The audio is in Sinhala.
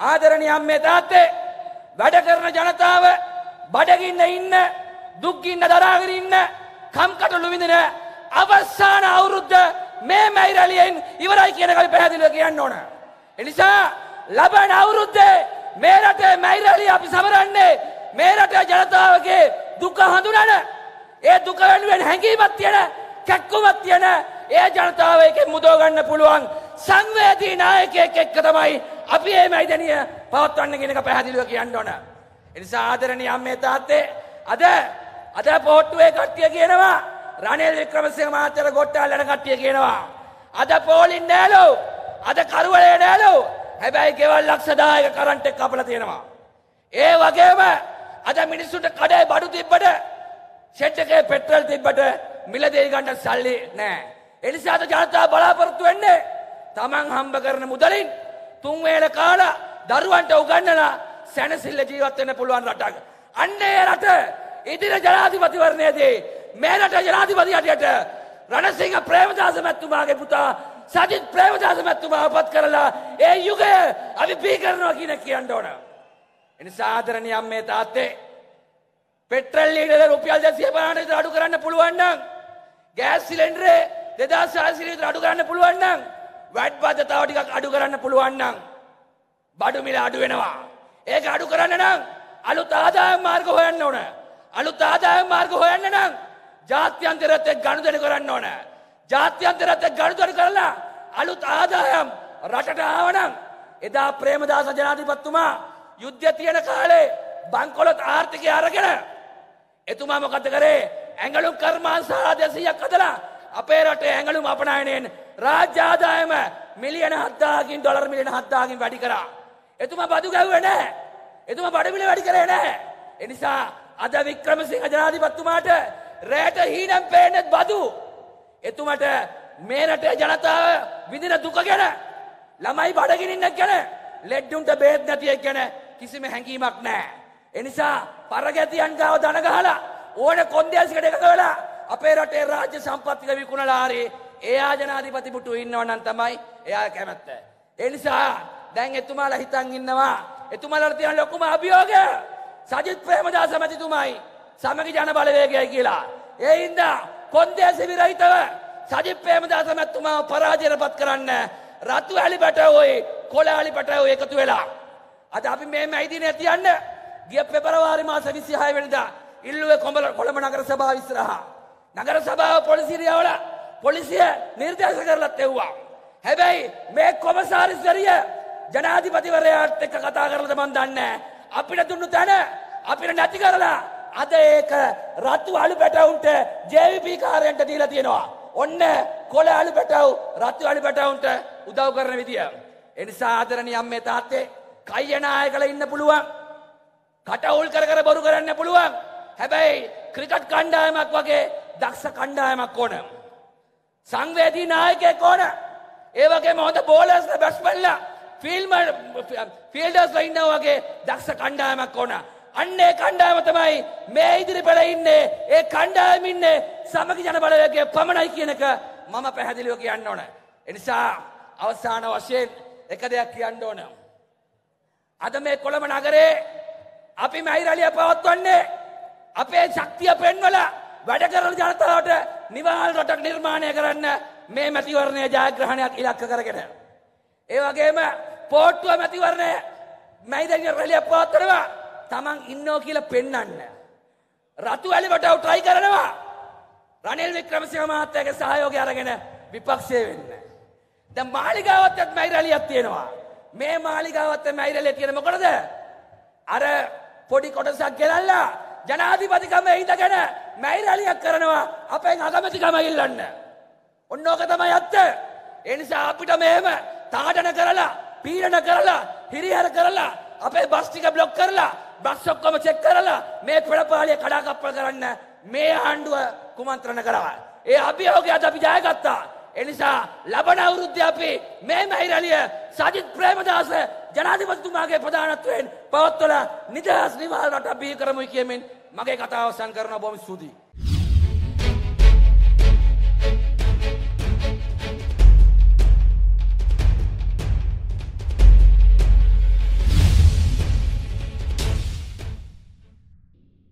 ආදරණීය අම්මේ තාත්තේ වැඩ කරන ජනතාව බඩගින්න ඉන්න දුක්ගින්න දරාගෙන ඉන්න කම්කටොළු විඳින අවසාන අවුරුද්ද මේ මැයිරලියෙන් ඉවරයි කියන එක පැහැදිලිව කියන්න ඕන. එනිසා ලබන අවුරුද්දේ මේ රටේ මැයිරලිය අපි සමරන්නේ මේ රටේ ජනතාවගේ දුක හඳුනන ඒ දුක වෙනුවෙන් හැඟීමක් තියෙන කැක්කුමක් තියෙන ඒ ජනතාව එකෙන් මුදව ගන්න පුළුවන් සංවේදී නායකයෙක් එක්ක තමයි අපි මේ මයිදනිය පවත්වන්න කියන එක පැහැදිලිව කියන්න ඕන. ඒ නිසා ආදරණීය අම්මේ තාත්තේ අද අද පොට්ටුවේ කට්ටිය කියනවා රනිල් වික්‍රමසිංහ මහත්තයාට ගොට්ටාලන කට්ටිය කියනවා අද පෝලින් නෑලු අද කරුවලේ නෑලු හැබැයි ගෙවල් ලක්ෂ 10ක කරන්ට් එක කපලා තියෙනවා. ඒ වගේම අද මිනිස්සුන්ට කඩේ බඩු තිබ්බට ෂෙඩ් එකේ පෙට්‍රල් තිබ්බට මිලදී ගන්න සල්ලි නෑ. ඒ නිසා අද ජනතාව බලාපොරොත්තු වෙන්නේ Taman හම්බ කරන මුදලින් තුන් වේල කාලා දරුවන්ට උගන්නලා සැනසෙල්ල ජීවත් වෙන්න පුළුවන් රටක්. අන්න ඒ රට ඉදිරි ජනාධිපතිවරණයේදී මේ රට ජනාධිපති හැටියට රණසිංහ ප්‍රේමදාස මැතිතුමාගේ පුතා සජිත් ප්‍රේමදාස මැතිතුමා අපත් කරලා ඒ යුගය අපි බී කරනවා කියන කියන්න ඕන. එනිසා ආදරණීය අම්මේ තාත්තේ පෙට්‍රල් ලීටර රුපියල් 250කට විතර අඩු කරන්න පුළුවන් නම් ගෑස් සිලින්ඩරේ 2600 විතර අඩු කරන්න පුළුවන් නම් වැට් බද්ද තව ටිකක් අඩු කරන්න පුළුවන් නම් බඩු මිල අඩු වෙනවා. ඒක අඩු කරන්න නම් අලුත් ආදායම් මාර්ග හොයන්න ඕන. අලුත් ආදායම් මාර්ග හොයන්න නම් ජාත්‍යන්තරත් එක්ක ගනුදෙනු කරන්න ඕන. ජාත්‍යන්තරත් එක්ක ගනුදෙනු කරලා අලුත් ආදායම් රටට ආවනම් එදා ප්‍රේමදාස ජනාධිපතිතුමා යුද්ධය තියෙන කාලේ බංකොලොත් ආර්ථිකය අරගෙන එතුමා මොකද කරේ ඇඟලුම් කර්මාන්තශාලා 200ක් හදලා අපේ රටේ ඇඟලුම් අපනයනයෙන් රාජ්‍ය ආදායම මිලියන 7000කින් ඩොලර් මිලියන 7000කින් වැඩි කරා. එතුමා බදු ගැව්වේ නැහැ. එතුමා බඩු මිල වැඩි කරේ නැහැ. ඒ නිසා අද වික්‍රමසිංහ ජනාධිපතිතුමාට රැට හීනම් පේන්නේ බදු. එතුමට මේ රටේ ජනතාව විඳින දුක ගැන ළමයි බඩගිනින් ඉන්න ගැන ලෙඩ්ඩුන්ට බේත් නැති එක ගැන කිසිම හැඟීමක් නැහැ. ඒ නිසා පරගැතියන් ගාව දන ගහලා ඕන කොන්දේසිකට එකතු වෙලා අපේ රටේ රාජ්‍ය සම්පත් ටික විකුණලා හරි එයා ජනාධිපති පුටු ඉන්නව නම් තමයි එයා කැමැත්ත. ඒ නිසා දැන් එතුමාලා හිතන් ඉන්නවා එතුමාලාට තියෙන ලොකුම අභියෝගය සජිත් ප්‍රේමදාස මැතිතුමයි සමගි ජන බලවේගයයි කියලා. ඒ හින්දා කොන්දේසි විරහිතව සජිත් ප්‍රේමදාස මැතිතුමාව පරාජයටපත් කරන්න රතු ඇලි පැටවෝයි කොළ ඇලි පැටවෝ එකතු වෙලා. අද අපි මේ මැයිදිනේ තියන්න ගිය පෙබරවාරි මාස 26 වෙනිදා ඉල්ලුවේ කොඹල කොළඹ නගර සභාව ඉස්සරහා. නගර සභාව පොලිසිය පොලිසිය නිර්දේශ කරලත් එව්වා. හැබැයි මේ කොමසාරිස්වරිය ජනාධිපතිවරයාත් එක්ක කතා කරලද මන් දන්නේ අපිට දුන්නු තැන අපිට නැති කරලා අද ඒක රතු අලු පැටවුන්ට JVP කාර්යයන්ට දීලා තියෙනවා. ඔන්න කොළ අලු පැටව් රතු අලු පැටවුන්ට උදව් කරන විදිය. ඒ නිසා ආදරණීය අම්මේ තාත්තේ කයියනායකලා ඉන්න පුළුවන්. කටවුල් කර කර බොරු කරන්න පුළුවන්. හැබැයි ක්‍රිකට් කණ්ඩායමක් වගේ දක්ෂ කණ්ඩායමක් ඕන. සංවේදී නායකයෙක් ඕන. ඒ වගේම හොඳ බෝලර්ස්ලා බැට්ස්මන්ලා ෆීල්ඩ් ෆීල්ඩර්ස්ලා ඉන්නවා වගේ දක්ෂ කණ්ඩායමක් ඕන. අන්න ඒ කණ්ඩායම තමයි මේ ඉදිරි පෙළ ඉන්නේ. ඒ කණ්ඩායම ඉන්නේ සමගි ජන බලවේගයේ පමණයි කියන එක මම පැහැදිලිව කියන්න ඕන. ඒ නිසා අවසාන වශයෙන් එක දෙයක් කියන්න ඕන. අද මේ කොළඹ නගරේ අපි මැයිරලිය පවත්වන්නේ අපේ ශක්තිය පෙන්වලා වැඩ කරන ජනතාවට නිවාල් රටක් නිර්මාණය කරන්න මේ මැතිවරණය ජයග්‍රහණයක් ඉලක්ක කරගෙන. ඒ වගේම පෝට්ටුව මැතිවරණය මැයිදනිය රැලිය පවත්වනවා තමන් ඉන්නෝ කියලා පෙන්වන්න. රතු ඇලිවට ට්‍රයි කරනවා. රනිල් වික්‍රමසිංහ මහත්තයාගේ සහයෝගය අරගෙන විපක්ෂය වෙන්න. දැන් මාලිගාවත්ත් මැයිරලියක් තියෙනවා. මේ මාලිගාවත් මැයිරලිය තියෙන මොකටද? අර පොඩි කොටසක් ගෙනල්ලා ජනාධිපතිකම ඉඳගෙන මැයිරලියක් කරනවා අපෙන් අගමැතිකම ඉල්ලන්න. ඔන්න ඕක තමයි ඇත්ත. ඒ නිසා අපිට මෙහෙම තාඩන කරලා, පීඩන කරලා, හිරිහැර කරලා, අපේ බස් ටික බ්ලොක් කරලා, බස් ඔක්කොම චෙක් කරලා මේ පෙළපාලිය කඩාකප්පල් කරන්න මේ ආණ්ඩුව කුමන්ත්‍රණ කරා. ඒ අභියෝගය අද අපි ජයගත්තා. එනිසා ලබන අවුරුද්දේ අපි මේ මහිරලිය සජිත් ප්‍රේමදාස ජනාධිපතිතුමාගේ ප්‍රධානත්වයෙන් පවත්වලා නිදහස් නිවහල් රට බිහි කරමුයි කියමින් මගේ කතාව අවසන් කරන බොහොම ස්තුතියි.